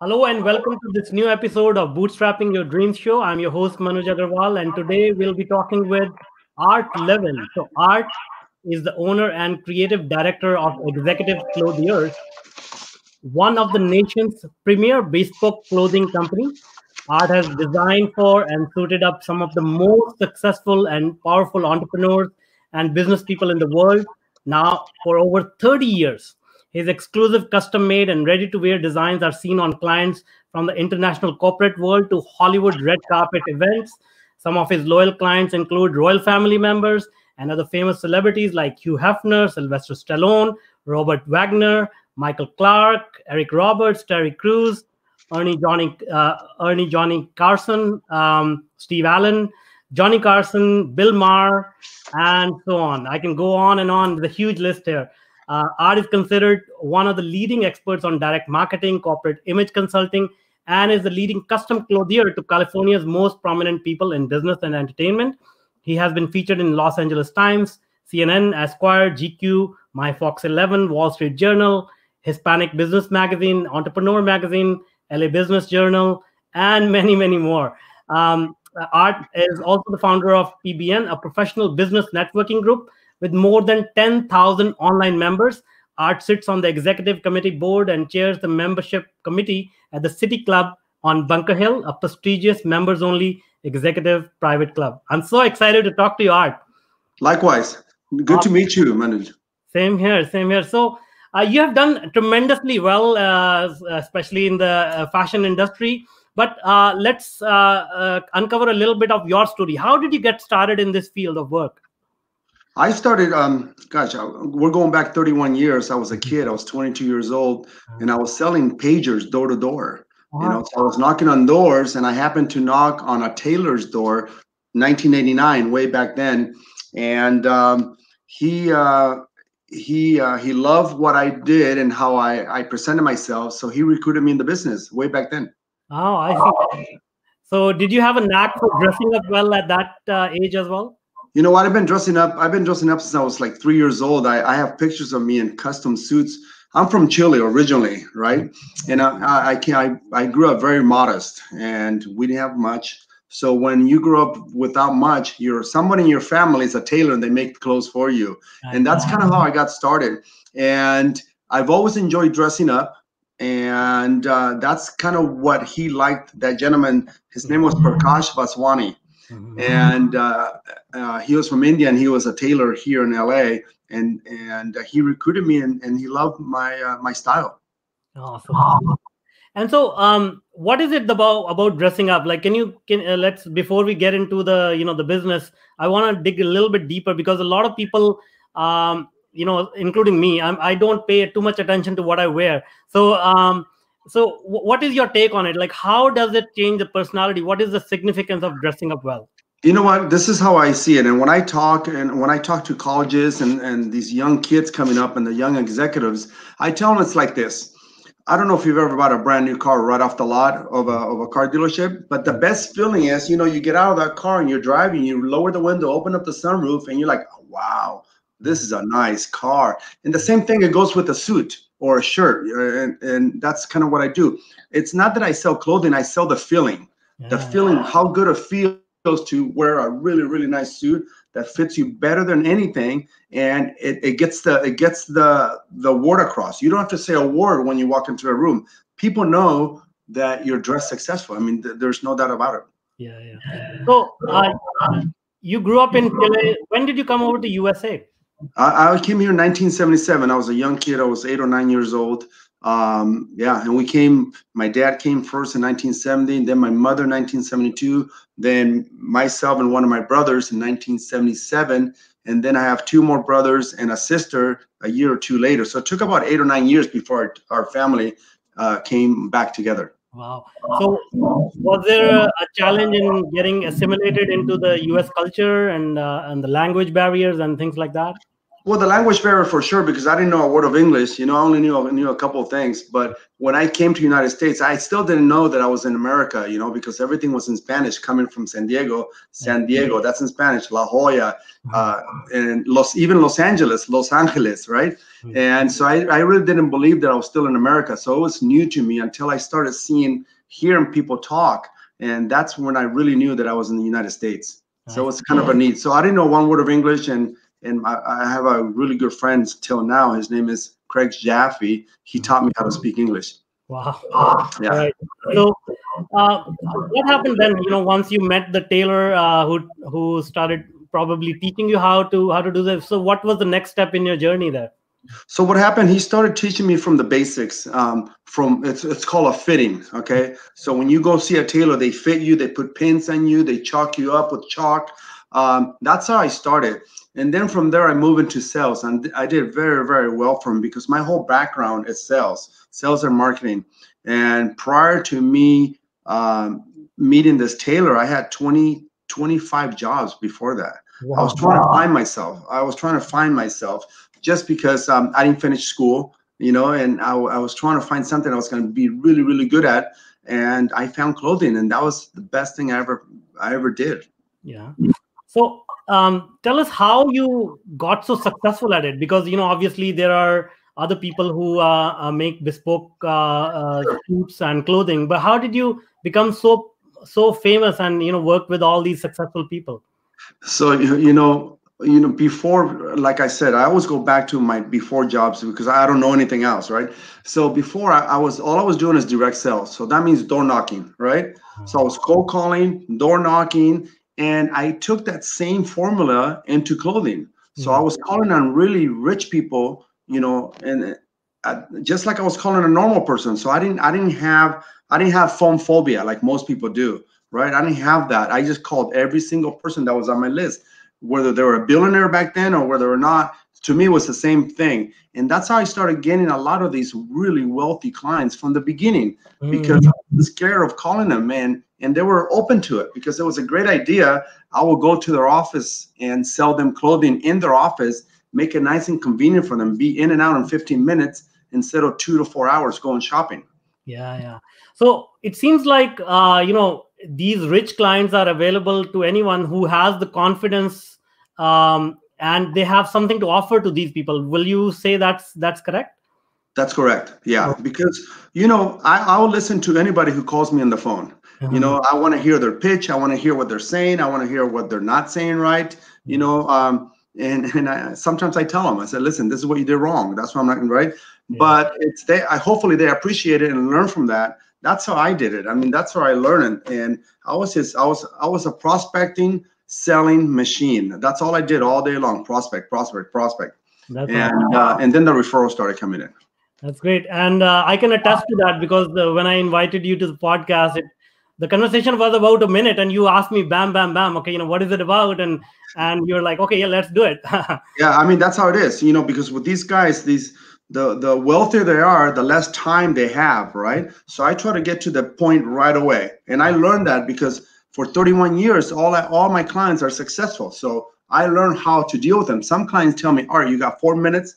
Hello and welcome to this new episode of Bootstrapping Your Dreams Show. I'm your host Manuj Aggarwal, and today we'll be talking with Art Lewin. So, Art is the owner and creative director of Executive Clothiers, one of the nation's premier bespoke clothing company. Art has designed for and suited up some of the most successful and powerful entrepreneurs and business people in the world now for over 30 years. His exclusive custom made and ready to wear designs are seen on clients from the international corporate world to Hollywood red carpet events. Some of his loyal clients include royal family members and other famous celebrities like Hugh Hefner, Sylvester Stallone, Robert Wagner, Michael Clarke, Eric Roberts, Terry Crews, Ernie Johnny, uh, Ernie Johnny Carson, um, Steve Allen, Johnny Carson, Bill Maher, and so on. I can go on and on with a huge list here. Uh, Art is considered one of the leading experts on direct marketing, corporate image consulting, and is the leading custom clothier to California's most prominent people in business and entertainment. He has been featured in Los Angeles Times, CNN, Esquire, GQ, My Fox 11, Wall Street Journal, Hispanic Business Magazine, Entrepreneur Magazine, LA Business Journal, and many, many more. Um, Art is also the founder of PBN, a professional business networking group with more than 10,000 online members. Art sits on the executive committee board and chairs the membership committee at the City Club on Bunker Hill, a prestigious members only executive private club. I'm so excited to talk to you, Art. Likewise. Good to meet you, Manuj. Same here, same here. So, uh, you have done tremendously well, uh, especially in the uh, fashion industry. But uh, let's uh, uh, uncover a little bit of your story. How did you get started in this field of work? I started, um, gosh, we're going back 31 years. I was a kid. I was 22 years old, and I was selling pagers door to door. You know, so I was knocking on doors, and I happened to knock on a tailor's door, 1989, way back then, and um, he uh, he uh, he loved what I did and how I I presented myself. So he recruited me in the business way back then. Oh, I see. So, did you have a knack for dressing up well at that uh, age as well? You know what? I've been dressing up. I've been dressing up since I was like three years old. I, I have pictures of me in custom suits. I'm from Chile originally, right? And I, I, can I, I grew up very modest, and we didn't have much. So when you grow up without much, you're somebody in your family is a tailor, and they make clothes for you. And that's kind of how I got started. And I've always enjoyed dressing up, and uh, that's kind of what he liked. That gentleman, his name was Prakash Vaswani Mm-hmm. And uh, uh, he was from India, and he was a tailor here in LA, and and he recruited me, and, and he loved my uh, my style. Awesome. And so, um, what is it about about dressing up? Like, can you can uh, let's before we get into the you know the business, I want to dig a little bit deeper because a lot of people, um, you know, including me, I'm, I don't pay too much attention to what I wear. So, um, so what is your take on it? Like how does it change the personality? What is the significance of dressing up well? You know what? This is how i see it. And when i talk and when i talk to colleges and and these young kids coming up and the young executives i tell them it's like this. I don't know if you've ever bought a brand new car right off the lot of a, of a car dealership but the best feeling is you know you get out of that car and you're driving you lower the window open up the sunroof and you're like wow this is a nice car. And the same thing it goes with a suit or a shirt and, and that's kind of what i do. It's not that i sell clothing i sell the feeling. Yeah. the feeling how good it feels to wear a really really nice suit that fits you better than anything and it, it gets the it gets the the word across. You don't have to say a word when you walk into a room. People know that you're dressed successful. I mean th- there's no doubt about it. Yeah yeah. So uh, you grew up in chile when did you come over to usa I, I, came here in 1977. I was a young kid. I was eight or nine years old. Um, yeah, and we came. My dad came first in 1970, then my mother in 1972, then myself and one of my brothers in 1977, and then I have two more brothers and a sister a year or two later. So it took about eight or nine years before our, our family uh, came back together. Wow. So, was there a, a, challenge in getting assimilated into the U.S. culture and uh, and the language barriers and things like that? Well, the language barrier for sure, because I didn't know a word of English. You know, I only knew knew a couple of things. But when I came to United States, I still didn't know that I was in America. You know, because everything was in Spanish coming from San Diego. San mm-hmm. Diego, that's in Spanish. La Jolla, mm-hmm. uh, and Los, even Los Angeles, Los Angeles, right? Mm-hmm. And so I, I really didn't believe that I was still in America. So it was new to me until I started seeing, hearing people talk, and that's when I really knew that I was in the United States. So it's kind of a need. So I didn't know one word of English, and and I, I have a really good friend till now. His name is Craig Jaffe. He taught me how to speak English. Wow. Yeah. Right. So, uh, what happened then? You know, once you met the tailor uh, who who started probably teaching you how to how to do this. So, what was the next step in your journey there? So what happened? He started teaching me from the basics. Um, from it's it's called a fitting. Okay. So when you go see a tailor, they fit you. They put pins on you. They chalk you up with chalk. Um, that's how I started. And then from there, I moved into sales, and I did very, very well from because my whole background is sales, sales and marketing. And prior to me um, meeting this tailor, I had 20, 25 jobs before that. Wow. I was trying to find myself. I was trying to find myself just because um, I didn't finish school, you know, and I, I was trying to find something I was going to be really, really good at. And I found clothing, and that was the best thing I ever, I ever did. Yeah. So um, tell us how you got so successful at it because you know obviously there are other people who uh, uh, make bespoke uh, uh, suits and clothing but how did you become so so famous and you know work with all these successful people? So you know you know before like i said i always go back to my before jobs because i don't know anything else right? So before I, I was all i was doing is direct sales. So that means door knocking right? So i was cold calling door knocking and I took that same formula into clothing. So I was calling on really rich people, you know, and uh, just like I was calling a normal person. So I didn't, I didn't have, I didn't have phone phobia like most people do, right? I didn't have that. I just called every single person that was on my list, whether they were a billionaire back then or whether or not. To me, was the same thing, and that's how I started getting a lot of these really wealthy clients from the beginning mm. because I was scared of calling them, and and they were open to it because it was a great idea. I will go to their office and sell them clothing in their office, make it nice and convenient for them, be in and out in 15 minutes instead of two to four hours going shopping. Yeah, yeah. So it seems like uh, you know these rich clients are available to anyone who has the confidence um, and they have something to offer to these people. Will you say that's that's correct? That's correct. Yeah, oh. because you know I, I will listen to anybody who calls me on the phone you know, I want to hear their pitch. I want to hear what they're saying. I want to hear what they're not saying right. You know, um, and and I, sometimes I tell them, I said, listen, this is what you did wrong. That's why I'm not right. Yeah. But it's they. I hopefully they appreciate it and learn from that. That's how I did it. I mean, that's how I learned. And I was just, I was, I was a prospecting, selling machine. That's all I did all day long. Prospect, prospect, prospect. That's and uh, and then the referrals started coming in. That's great, and uh, I can attest to that because the, when I invited you to the podcast, it the conversation was about a minute and you asked me bam bam bam okay you know what is it about and and you're like okay yeah let's do it yeah i mean that's how it is you know because with these guys these the the wealthier they are the less time they have right so i try to get to the point right away and i learned that because for 31 years all I, all my clients are successful so i learned how to deal with them some clients tell me all right you got four minutes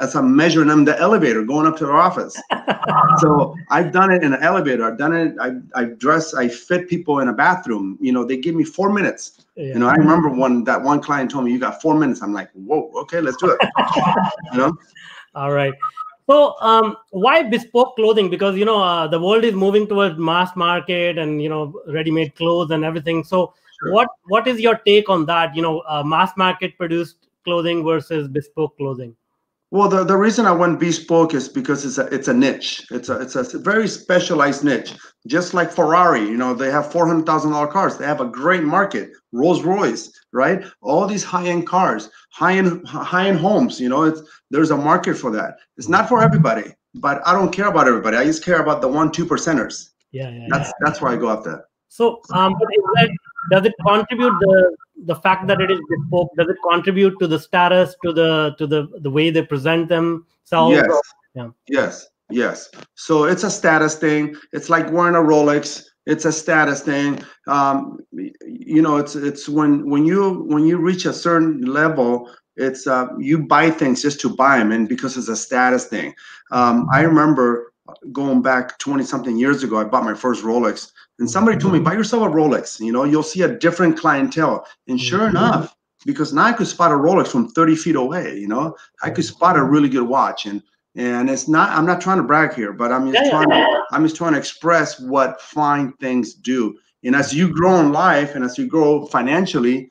as I'm measuring them the elevator going up to their office. so I've done it in an elevator. I've done it. I I dress. I fit people in a bathroom. You know, they give me four minutes. Yeah. You know, I remember when that one client told me you got four minutes. I'm like, whoa, okay, let's do it. you know. All right. So, um, why bespoke clothing? Because you know uh, the world is moving towards mass market and you know ready-made clothes and everything. So, sure. what what is your take on that? You know, uh, mass market produced clothing versus bespoke clothing. Well, the, the reason I went bespoke is because it's a it's a niche. It's a it's a very specialized niche. Just like Ferrari, you know, they have four hundred thousand dollar cars. They have a great market. Rolls Royce, right? All these high end cars, high end high end homes. You know, it's there's a market for that. It's not for everybody, but I don't care about everybody. I just care about the one two percenters. Yeah, yeah. That's yeah. that's why I go after. So, um, but is that does it contribute the the fact that it is bespoke? Does it contribute to the status to the to the the way they present themselves? Yes. Yeah. yes. Yes. So it's a status thing. It's like wearing a rolex. It's a status thing. Um, you know it's it's when when you when you reach a certain level it's uh, you buy things just to buy them, and because it's a status thing. Um, I remember going back 20 something years ago, I bought my first Rolex, and somebody told me, buy yourself a Rolex. You know, you'll see a different clientele. And sure mm-hmm. enough, because now I could spot a Rolex from 30 feet away. You know, I could spot a really good watch, and and it's not. I'm not trying to brag here, but I'm just trying. To, I'm just trying to express what fine things do. And as you grow in life, and as you grow financially,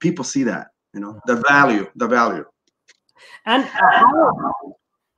people see that. You know, the value, the value. And how,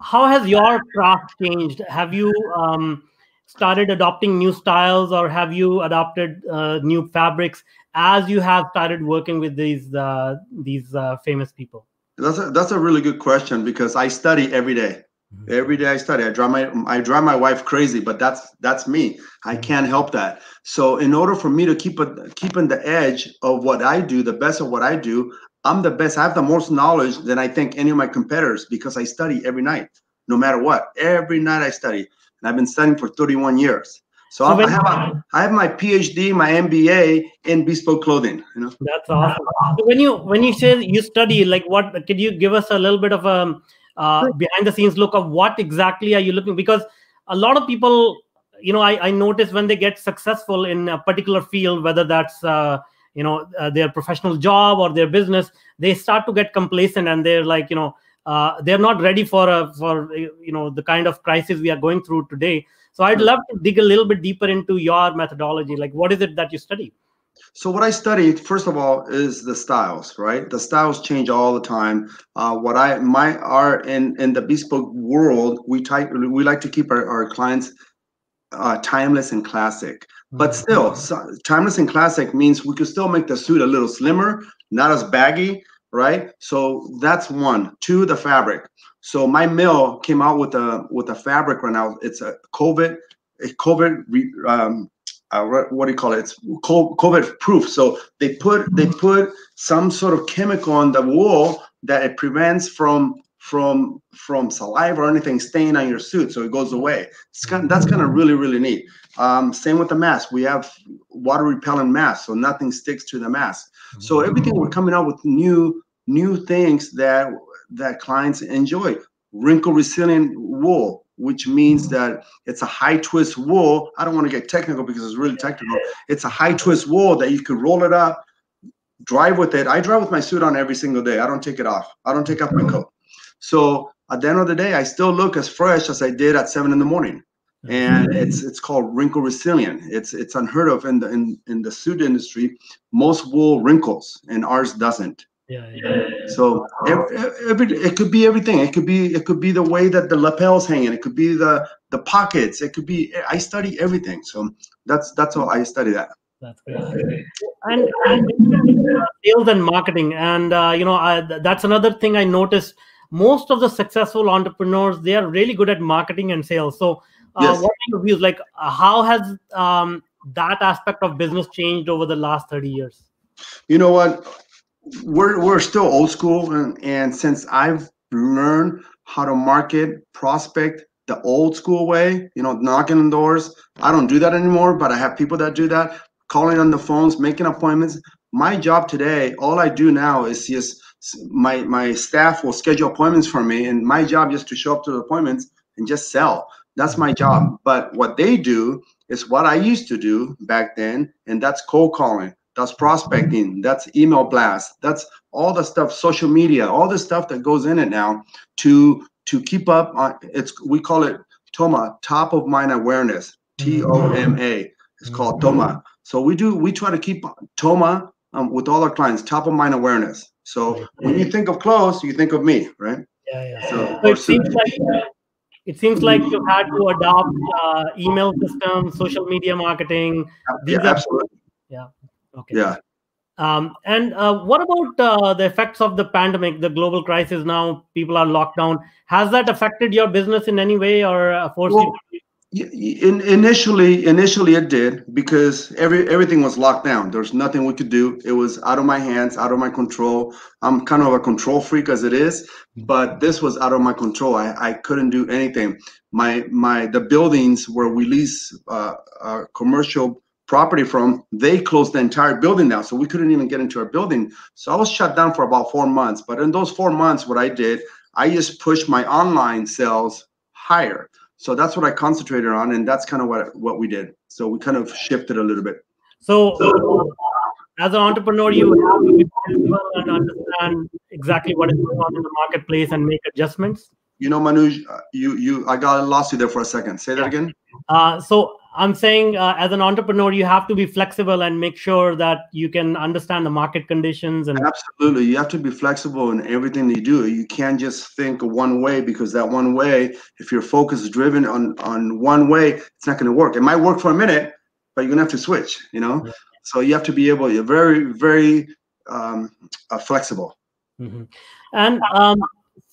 how has your craft changed? Have you um, started adopting new styles, or have you adopted uh, new fabrics as you have started working with these uh, these uh, famous people? That's a, that's a really good question because I study every day. Mm-hmm. Every day I study. I drive my I drive my wife crazy, but that's that's me. I mm-hmm. can't help that. So in order for me to keep a, keeping the edge of what I do, the best of what I do, I'm the best. I have the most knowledge than I think any of my competitors because I study every night, no matter what. Every night I study, and I've been studying for 31 years. So, so I, have a, I have my PhD, my MBA in bespoke clothing. You know, that's awesome. So when you when you say you study, like what? Could you give us a little bit of a uh, behind the scenes look of what exactly are you looking? Because a lot of people, you know, I, I notice when they get successful in a particular field, whether that's uh, you know uh, their professional job or their business, they start to get complacent and they're like, you know, uh, they're not ready for a for you know the kind of crisis we are going through today so I'd love to dig a little bit deeper into your methodology. Like, what is it that you study? So what I study, first of all, is the styles, right? The styles change all the time. Uh, what I my are in in the bespoke world, we type we like to keep our, our clients uh, timeless and classic. But mm-hmm. still, so, timeless and classic means we could still make the suit a little slimmer, not as baggy, right? So that's one. Two, the fabric. So my mill came out with a with a fabric right now. It's a COVID, a COVID um, uh, what do you call it? It's COVID proof. So they put they put some sort of chemical on the wool that it prevents from from from saliva or anything staying on your suit, so it goes away. Kind of, that's kind of really really neat. Um, same with the mask. We have water repellent masks, so nothing sticks to the mask. So everything we're coming out with new new things that that clients enjoy. Wrinkle resilient wool, which means that it's a high twist wool. I don't want to get technical because it's really technical. It's a high twist wool that you can roll it up, drive with it. I drive with my suit on every single day. I don't take it off. I don't take off my mm-hmm. coat. So at the end of the day, I still look as fresh as I did at seven in the morning. And mm-hmm. it's it's called wrinkle resilient. It's it's unheard of in the in, in the suit industry. Most wool wrinkles and ours doesn't yeah, yeah. So every, every, it could be everything. It could be it could be the way that the lapels hanging. It could be the the pockets. It could be. I study everything. So that's that's how I study that. That's great. And, and sales and marketing, and uh, you know, I, that's another thing I noticed. Most of the successful entrepreneurs they are really good at marketing and sales. So, uh, yes. what are your views? Like, uh, how has um, that aspect of business changed over the last thirty years? You know what? We're we're still old school, and, and since I've learned how to market, prospect the old school way, you know, knocking on doors. I don't do that anymore, but I have people that do that, calling on the phones, making appointments. My job today, all I do now is just my my staff will schedule appointments for me, and my job is to show up to the appointments and just sell. That's my job. But what they do is what I used to do back then, and that's cold calling that's prospecting. That's email blast. That's all the stuff social media all the stuff that goes in it now to to keep up on it's we call it toma top of mind awareness t-o-m-a it's called toma. So we do we try to keep toma um, with all our clients top of mind awareness. So when you think of clothes you think of me right? Yeah yeah. So, so it seems like it seems like you had to adopt uh, email system social media marketing. Yeah, absolutely. Yeah Okay. Yeah. Um, and uh, what about uh, the effects of the pandemic, the global crisis? Now people are locked down. Has that affected your business in any way, or uh, forced well, you? In, initially, initially it did because every everything was locked down. There's nothing we could do. It was out of my hands, out of my control. I'm kind of a control freak as it is, but this was out of my control. I, I couldn't do anything. My my the buildings where we lease uh, uh commercial property from, they closed the entire building down. So we couldn't even get into our building. So I was shut down for about four months. But in those four months, what I did, I just pushed my online sales higher. So that's what I concentrated on, and that's kind of what what we did. So we kind of shifted a little bit. So, as an entrepreneur, you have to be flexible and understand exactly what is going on in the marketplace and make adjustments. You know, Manuj, uh, you you I got lost you there for a second. Say that again. Uh, so I'm saying, uh, as an entrepreneur, you have to be flexible and make sure that you can understand the market conditions. And absolutely, you have to be flexible in everything you do. You can't just think one way because that one way, if your focus is driven on on one way, it's not going to work. It might work for a minute, but you're going to have to switch. You know, yeah. so you have to be able. You're very very um, uh, flexible. Mm-hmm. And um,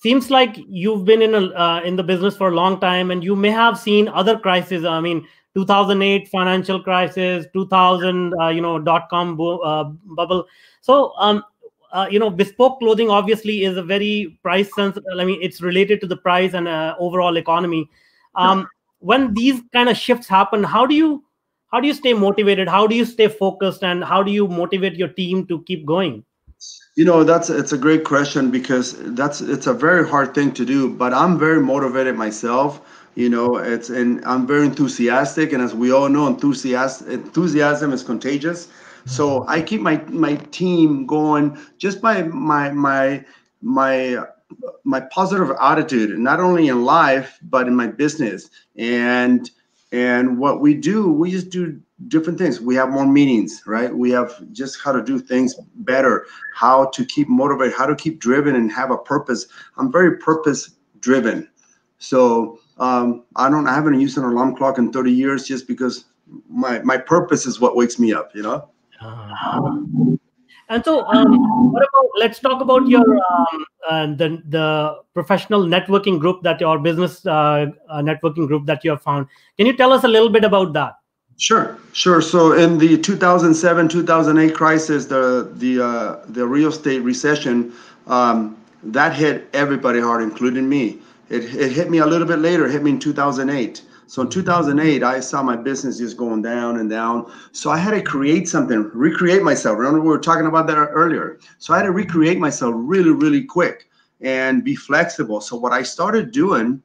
seems like you've been in a uh, in the business for a long time, and you may have seen other crises. I mean 2008 financial crisis 2000 uh, you know dot com bo- uh, bubble. So um, uh, you know bespoke clothing obviously is a very price sensitive i mean it's related to the price and uh, overall economy. Um, when these kind of shifts happen how do you how do you stay motivated? How do you stay focused and how do you motivate your team to keep going? You know that's it's a great question because that's it's a very hard thing to do but i'm very motivated myself you know it's and i'm very enthusiastic and as we all know enthusiasm enthusiasm is contagious. So i keep my my team going just by my my my my positive attitude not only in life but in my business. And and what we do we just do different things. We have more meetings right? We have just how to do things better how to keep motivated how to keep driven and have a purpose. I'm very purpose driven so um, I don't. I haven't used an alarm clock in 30 years just because my my purpose is what wakes me up. You know. Uh, and so, um, what about? Let's talk about your um, uh, the the professional networking group that your business uh, uh networking group that you have found. Can you tell us a little bit about that? Sure, sure. So in the 2007 2008 crisis, the the uh, the real estate recession, um, that hit everybody hard, including me. It, it hit me a little bit later, it hit me in 2008. So in 2008, I saw my business just going down and down. So I had to create something, recreate myself. Remember, we were talking about that earlier. So I had to recreate myself really, really quick and be flexible. So what I started doing,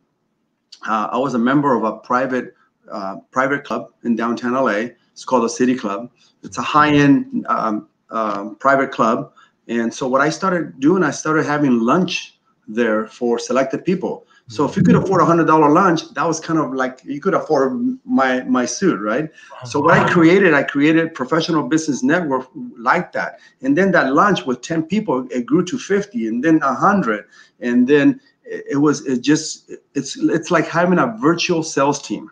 uh, I was a member of a private uh, private club in downtown LA. It's called a City Club. It's a high-end um, uh, private club. And so what I started doing, I started having lunch there for selected people. So if you could afford a hundred dollar lunch, that was kind of like you could afford my my suit, right? So what I created, I created professional business network like that, and then that lunch with ten people, it grew to fifty, and then a hundred, and then it was it just it's it's like having a virtual sales team.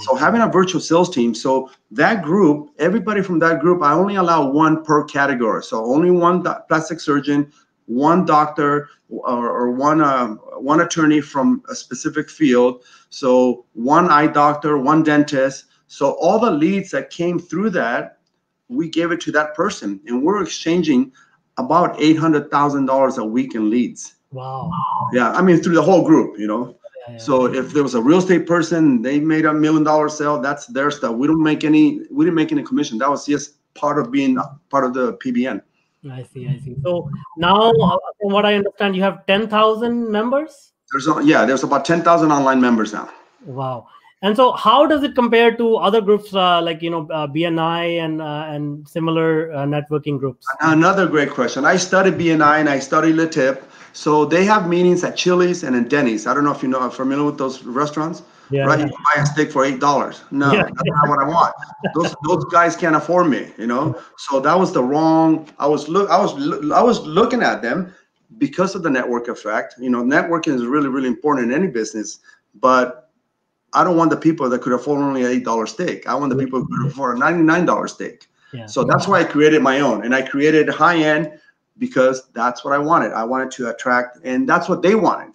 So having a virtual sales team, so that group, everybody from that group, I only allow one per category. So only one plastic surgeon, one doctor or, or one uh, one attorney from a specific field. So one eye doctor, one dentist. So all the leads that came through that, we gave it to that person, and we're exchanging about eight hundred thousand dollars a week in leads. Wow. Yeah, I mean through the whole group, you know. So if there was a real estate person, they made a million dollar sale. That's their stuff. We don't make any. We didn't make any commission. That was just part of being part of the PBN. I see. I see. So now, uh, from what I understand, you have ten thousand members. There's a, yeah, there's about ten thousand online members now. Wow. And so, how does it compare to other groups uh, like you know uh, BNI and uh, and similar uh, networking groups? Another great question. I studied BNI and I studied LeTip. So they have meetings at Chili's and in Denny's. I don't know if you know, I'm familiar with those restaurants. Yeah, right, yeah. you buy a steak for eight dollars. No, yeah. that's not what I want. Those those guys can't afford me, you know. So that was the wrong. I was look. I was I was looking at them because of the network effect. You know, networking is really really important in any business, but I don't want the people that could afford only an eight dollar steak. I want the people who could afford a ninety nine dollar steak. Yeah. So that's why I created my own, and I created high end because that's what I wanted. I wanted to attract, and that's what they wanted.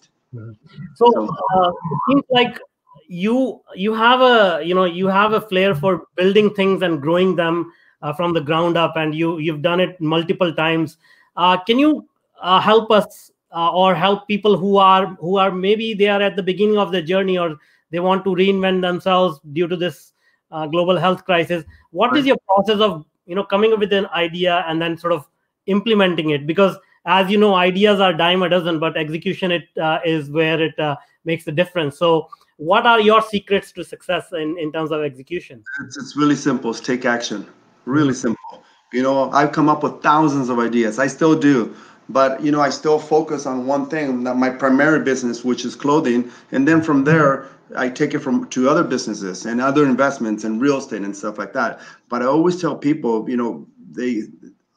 So uh, it seems like you you have a you know you have a flair for building things and growing them uh, from the ground up and you you've done it multiple times. Uh, can you uh, help us uh, or help people who are who are maybe they are at the beginning of the journey or they want to reinvent themselves due to this uh, global health crisis? What is your process of you know coming up with an idea and then sort of implementing it? Because as you know ideas are dime a dozen but execution it uh, is where it uh, makes the difference. So what are your secrets to success in, in terms of execution It's, it's really simple. It's take action. Really simple. You know, I've come up with thousands of ideas. I still do. But, you know, I still focus on one thing, that my primary business, which is clothing. And then from there, I take it from to other businesses and other investments and real estate and stuff like that. But I always tell people, you know, they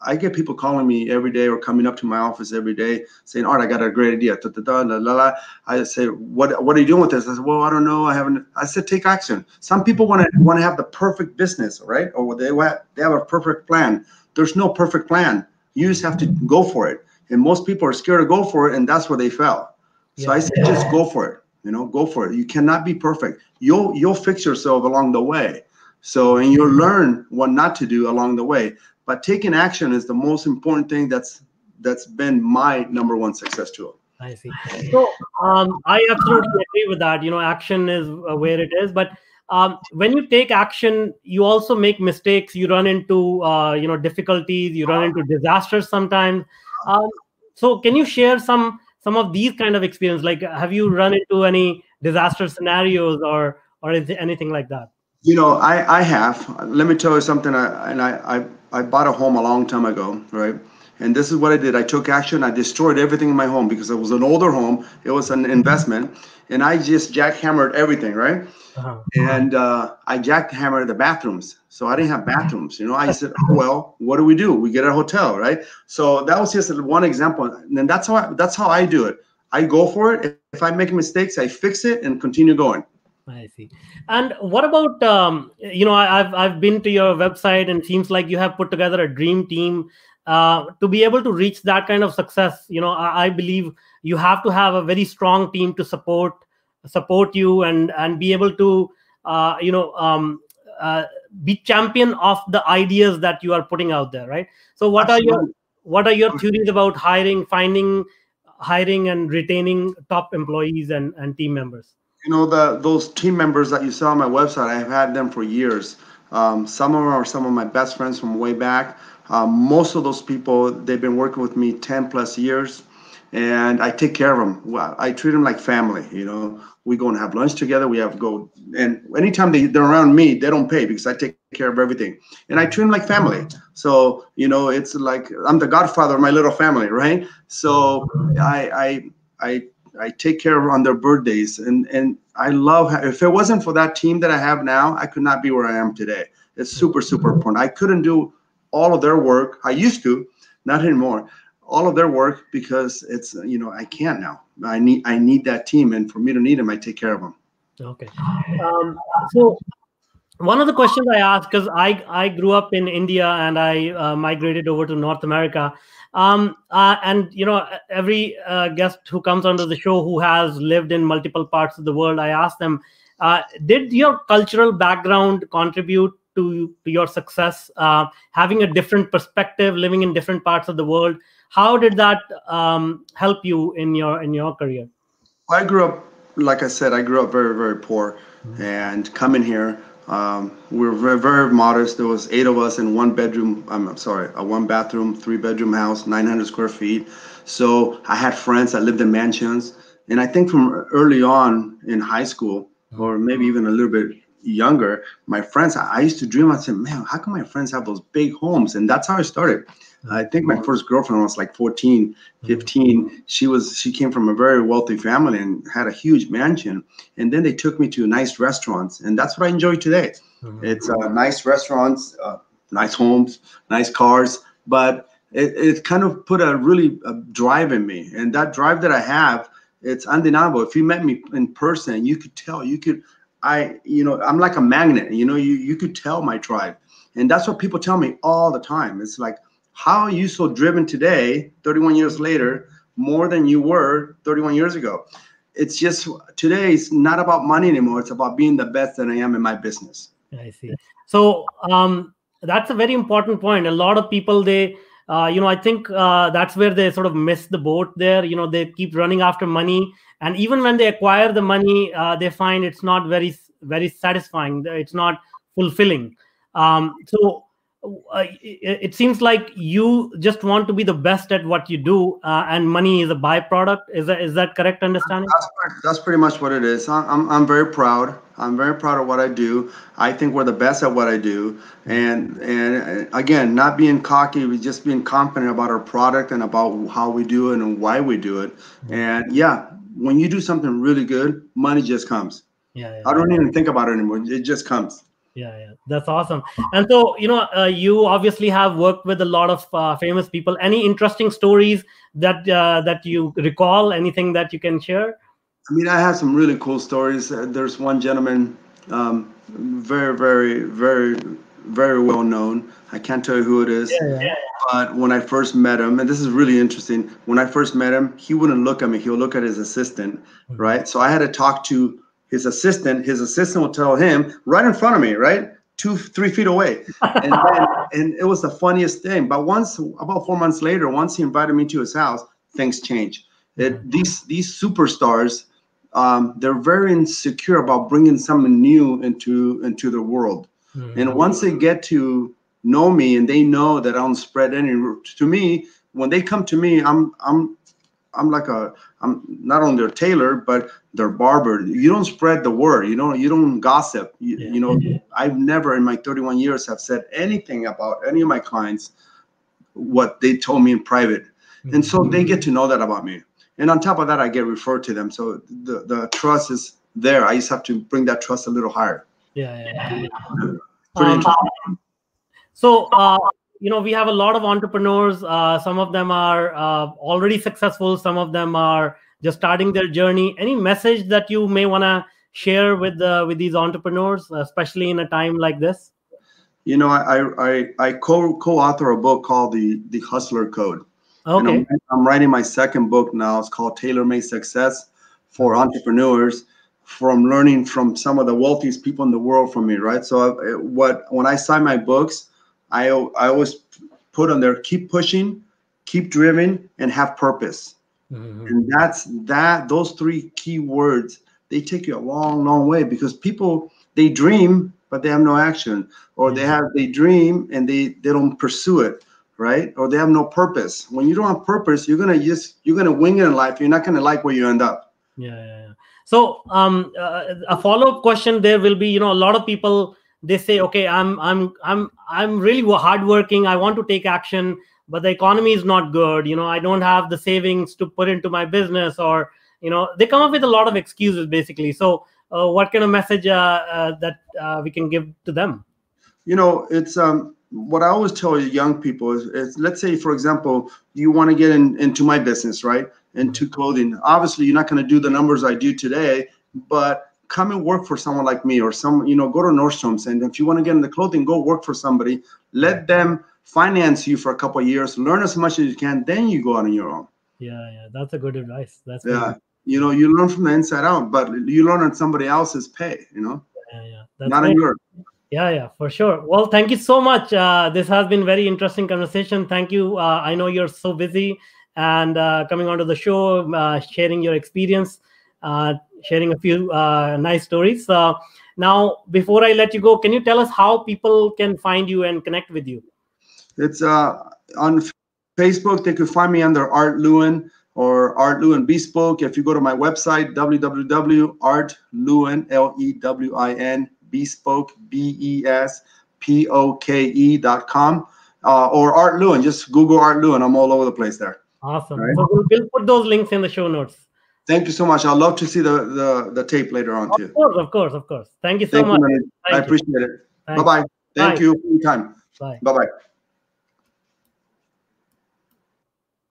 I get people calling me every day or coming up to my office every day saying, Art, I got a great idea. Da, da, da, la, la, la. I say, what what are you doing with this? I said, Well, I don't know. I haven't I said take action. Some people want to want to have the perfect business, right? Or they want they have a perfect plan. There's no perfect plan. You just have to go for it. And most people are scared to go for it, and that's where they fail. So I Yeah. say just go for it. You know, go for it. You cannot be perfect. You'll you'll fix yourself along the way. So and you'll learn what not to do along the way. But taking action is the most important thing that's that's been my number one success tool. I see. So um, I absolutely agree with that. You know, action is uh, where it is. But um, when you take action, you also make mistakes. You run into uh, you know difficulties. You run into disasters sometimes. Um, so can you share some some of these kind of experience? Like, have you run into any disaster scenarios or or anything like that? You know, I I have. Let me tell you something. I, and I, I I bought a home a long time ago, right? And this is what I did. I took action. I destroyed everything in my home because it was an older home. It was an investment, and I just jackhammered everything, right? Uh-huh. and uh, I jackhammered the bathrooms. So I didn't have bathrooms. You know, I said, oh, well, what do we do? We get a hotel, right? So that was just one example, and that's how I, that's how I do it. I go for it. If I make mistakes, I fix it and continue going. I see. And what about um, you know I- I've I've been to your website and seems like you have put together a dream team uh, to be able to reach that kind of success. You know I, I believe you have to have a very strong team to support support you and and be able to uh, you know um, uh, be champion of the ideas that you are putting out there, right? So what are your what are your theories about hiring, finding, hiring and retaining top employees and and team members? You know, the those team members that you saw on my website, I've had them for years. Um, some of them are some of my best friends from way back. Um, most of those people, they've been working with me 10 plus years, and I take care of them. Well, I treat them like family. You know, we go and have lunch together. We have go, and anytime they, they're around me, they don't pay because I take care of everything, and I treat them like family. So you know, it's like I'm the godfather of my little family, right? So I I I I take care of on their birthdays, and and I love. how- If it wasn't for that team that I have now, I could not be where I am today. It's super super important. I couldn't do all of their work. I used to, not anymore. All of their work because it's you know I can't now. I need I need that team, and for me to need them, I take care of them. Okay. Um, so one of the questions I asked because I I grew up in India and I uh, migrated over to North America. Um, uh, and you know every uh, guest who comes onto the show who has lived in multiple parts of the world, I ask them, uh, did your cultural background contribute to, to your success? Uh, having a different perspective, living in different parts of the world, how did that um, help you in your in your career? I grew up, like I said, I grew up very, very poor, and coming here, um, we were very, modest. There was eight of us in one bedroom. I'm sorry, a one bathroom, three bedroom house, 900 square feet. So I had friends that lived in mansions, and I think from early on in high school, or maybe even a little bit younger, my friends, I I used to dream. I said, man, how come my friends have those big homes? And that's how I started. I think my first girlfriend was like 14, 15. She was she came from a very wealthy family and had a huge mansion. And then they took me to nice restaurants, and that's what I enjoy today. It's uh, nice restaurants, uh, nice homes, nice cars, but it, it kind of put a really a drive in me, and that drive that I have, it's undeniable. If you met me in person, you could tell. You could, I, you know, I'm like a magnet. You know, you you could tell my drive, and that's what people tell me all the time. It's like, how are you so driven today, 31 years later, more than you were 31 years ago? It's just today. It's not about money anymore. It's about being the best that I am in my business. I see. So um, that's a very important point. A lot of people, they, uh, you know, I think uh, that's where they sort of miss the boat there. You know, they keep running after money, and even when they acquire the money, uh, they find it's not very, very satisfying. It's not fulfilling. Um, so uh, it, it, seems like you just want to be the best at what you do, uh, and money is a byproduct. Is that is that correct understanding? That's, that's pretty much what it is. I'm I'm very proud. I'm very proud of what I do. I think we're the best at what I do, and and again, not being cocky, we just being confident about our product and about how we do it and why we do it. And yeah, when you do something really good, money just comes. Yeah, yeah. I don't even think about it anymore. It just comes yeah yeah. That's awesome. And so you know uh, you obviously have worked with a lot of uh, famous people. Any interesting stories that uh, that you recall? Anything that you can share? I mean i have some really cool stories. Uh, there's one gentleman um, very very very very well known. I can't tell you who it is yeah, yeah. but when i first met him and this is really interesting when i first met him he wouldn't look at me. He would look at his assistant mm-hmm. right? So i had to talk to his assistant, his assistant will tell him right in front of me, right? Two, three feet away. And, then, and it was the funniest thing. But once, about four months later, once he invited me to his house, things changed. It, mm-hmm. these these superstars, um, they're very insecure about bringing something new into into the world. Mm-hmm. And once they get to know me and they know that I don't spread any, to me, when they come to me, I'm I'm I'm like a I'm not only their tailor, but their barber. You don't spread the word. You don't you don't gossip. You, yeah. you know, I've never in my 31 years have said anything about any of my clients what they told me in private. Mm-hmm. And so they get to know that about me. And on top of that, I get referred to them. So the, the trust is there. I just have to bring that trust a little higher. Yeah. yeah. Um, so uh, you know we have a lot of entrepreneurs. Uh, some of them are uh, already successful. Some of them are just starting their journey. Any message that you may want to share with uh, with these entrepreneurs especially in a time like this? You know i i i co co-author a book called the the hustler code. Okay. I'm, I'm, writing my second book now. It's called tailor made success for entrepreneurs from learning from some of the wealthiest people in the world from me right? So uh, what when i sign my books I I always put on there keep pushing, keep driven, and have purpose. Mm-hmm. And that's that those three key words they take you a long, long way because people they dream but they have no action, or mm-hmm. they have they dream and they they don't pursue it, right? Or they have no purpose. When you don't have purpose, you're gonna just you're gonna wing it in life. You're not gonna like where you end up. Yeah. yeah, yeah. So um, uh, a follow up question there will be, you know, a lot of people they say okay i'm i'm i'm i'm really hardworking. I want to take action but the economy is not good. You know i don't have the savings to put into my business or you know they come up with a lot of excuses basically. So uh, what kind of message uh, uh, that uh, we can give to them? You know it's um what i always tell young people is, is let's say for example you want to get in, into my business right? Into clothing. Obviously you're not going to do the numbers i do today but come and work for someone like me or some you know go to nordstrom's and if you want to get into clothing go work for somebody. Let them finance you for a couple of years learn as much as you can then you go out on your own. Yeah yeah that's a good advice that's yeah good. you know you learn from the inside out but you learn on somebody else's pay you know? Yeah yeah that's not in yours. Yeah yeah for sure. Well thank you so much uh, this has been very interesting conversation. Thank you uh, i know you're so busy and uh, coming onto the show uh, sharing your experience. Uh, sharing a few uh, nice stories. Uh, now, before I let you go, can you tell us how people can find you and connect with you? It's uh, on Facebook. They could find me under Art Lewin or Art Lewin Bespoke. If you go to my website, www.artlewin, L-E-W-I-N, Bespoke, B-E-S-P-O-K-E dot com, uh, or Art Lewin. Just Google Art Lewin. I'm all over the place there. Awesome. Right? So we'll put those links in the show notes. Thank you so much. I'd love to see the the, the tape later on too. Of course, of course, of course. Thank you so Thank much. You, I appreciate it. Bye bye. Thank bye. you for your time. Bye bye.